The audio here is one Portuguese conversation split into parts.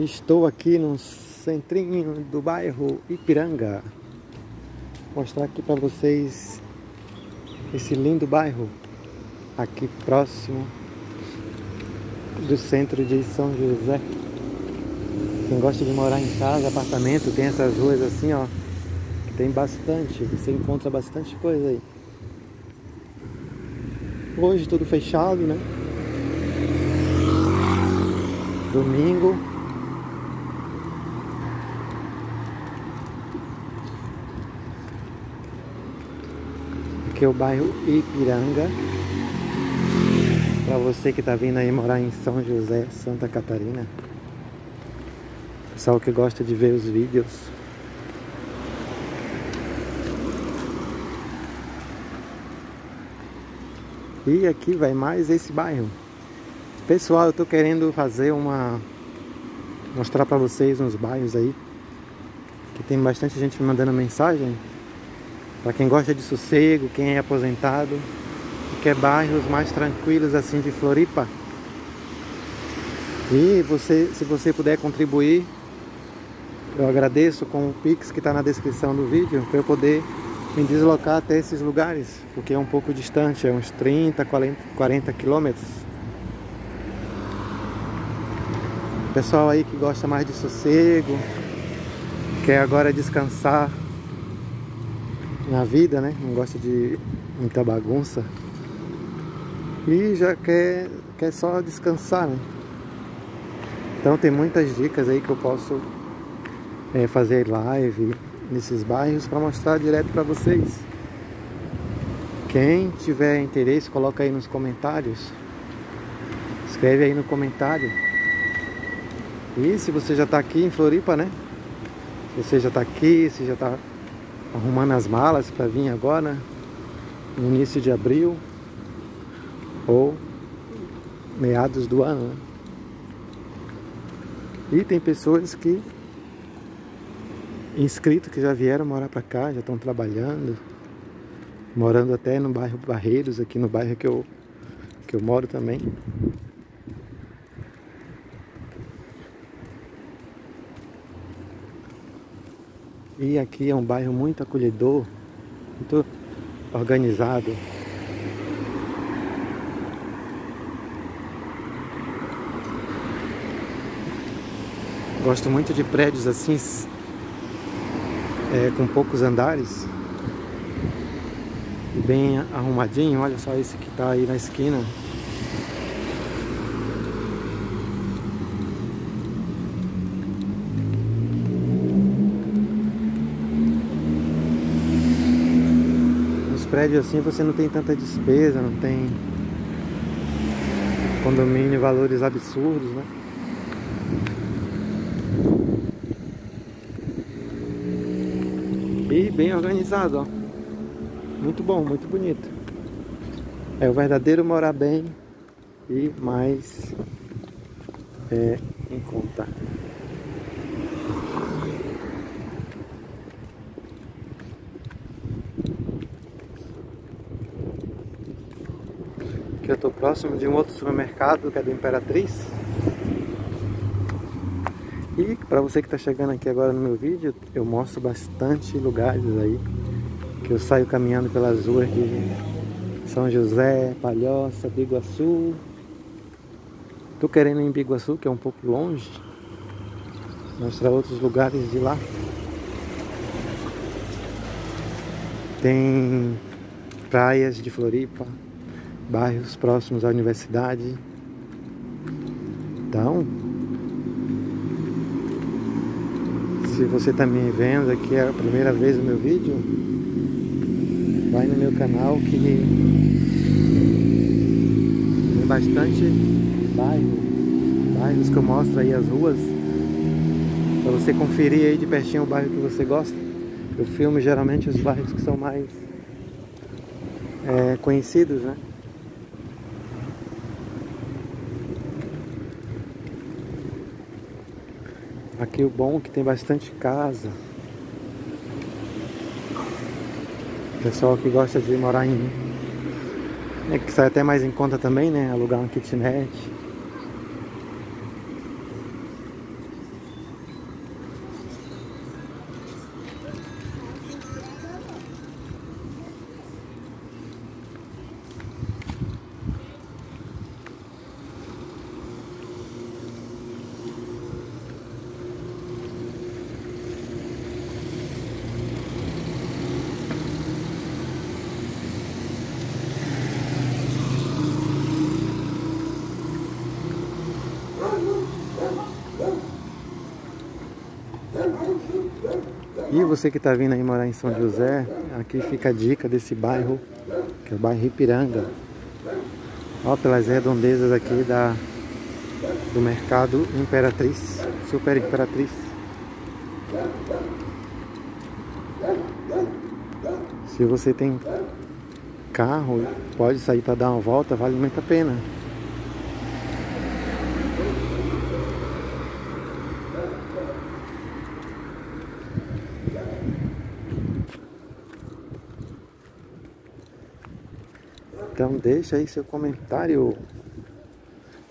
Estou aqui no centrinho do bairro Ipiranga. Vou mostrar aqui para vocês esse lindo bairro aqui próximo do centro de São José. Quem gosta de morar em casa, apartamento, tem essas ruas assim, ó, tem bastante, você encontra bastante coisa aí. Hoje tudo fechado, né? Domingo, Aqui é o bairro Ipiranga. Para você que está vindo aí morar em São José, Santa Catarina. Pessoal que gosta de ver os vídeos. E aqui vai mais esse bairro. Pessoal, eu tô querendo fazer uma mostrar para vocês uns bairros aí que tem bastante gente me mandando mensagem para quem gosta de sossego, quem é aposentado e quer bairros mais tranquilos assim de Floripa. E você, se você puder contribuir, eu agradeço com o Pix que está na descrição do vídeo para eu poder me deslocar até esses lugares, porque é um pouco distante, é uns 30, 40, 40 quilômetros. Pessoal aí que gosta mais de sossego, quer agora descansar na vida, né? Não gosta de muita bagunça. E já quer, quer só descansar, né? Então tem muitas dicas aí que eu posso é, fazer live nesses bairros para mostrar direto para vocês. Quem tiver interesse, coloca aí nos comentários. Escreve aí no comentário. E se você já está aqui em Floripa, né? Se você já está aqui, se já está arrumando as malas para vir agora no início de abril ou meados do ano. Né? E tem pessoas que inscritos que já vieram morar para cá, já estão trabalhando, morando até no bairro Barreiros, aqui no bairro que eu, que eu moro também. E aqui é um bairro muito acolhedor, muito organizado. Gosto muito de prédios assim, é, com poucos andares. Bem arrumadinho, olha só esse que está aí na esquina. Prédio assim você não tem tanta despesa, não tem condomínio valores absurdos, né? E bem organizado, ó. Muito bom, muito bonito. É o verdadeiro morar bem e mais é, em conta. Que eu estou próximo de um outro supermercado que é do Imperatriz. E para você que está chegando aqui agora no meu vídeo, eu mostro bastante lugares aí que eu saio caminhando pelas ruas de São José, Palhoça, Biguaçu. Tô querendo ir em Biguaçu, que é um pouco longe. Mostrar outros lugares de lá. Tem praias de Floripa, bairros próximos à universidade. Então, se você está me vendo aqui é a primeira vez no meu vídeo, vai no meu canal que tem bastante bairro, bairros que eu mostro aí as ruas, para você conferir aí de pertinho o bairro que você gosta. Eu filmo geralmente os bairros que são mais é, conhecidos, né? Aqui o bom é que tem bastante casa. Pessoal que gosta de morar em... É que sai até mais em conta também, né? Alugar uma kitnet. E você que está vindo aí morar em São José, aqui fica a dica desse bairro, que é o bairro Ipiranga. Ó, pelas redondezas aqui da, do mercado Imperatriz, Super Imperatriz. Se você tem carro, pode sair para dar uma volta, vale muito a pena. Então deixa aí seu comentário.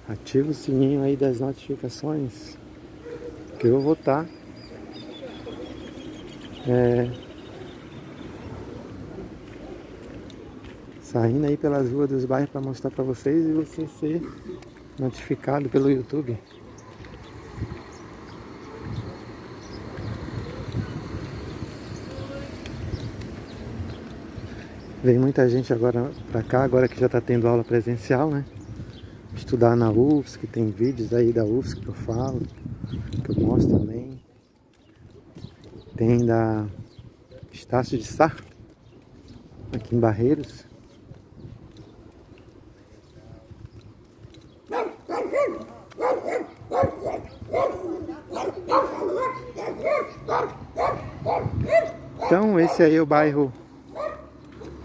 Ativa o sininho aí das notificações. Que eu vou estar. Tá, é, saindo aí pelas ruas dos bairros para mostrar para vocês e você ser notificado pelo YouTube. Vem muita gente agora pra cá, agora que já tá tendo aula presencial, né? Estudar na UFSC, tem vídeos aí da UFSC que eu falo, que eu mostro também. Tem da Estácio de Sá, aqui em Barreiros. Então esse aí é o bairro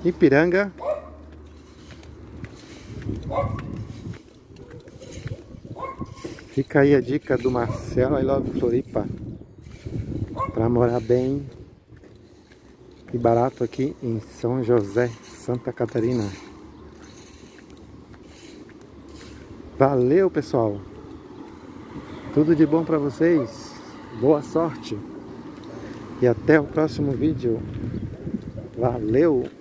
Ipiranga. Fica aí a dica do Marcelo I Love Floripa. Para morar bem e barato aqui em São José, Santa Catarina. Valeu, pessoal. Tudo de bom para vocês. Boa sorte. E até o próximo vídeo. Valeu!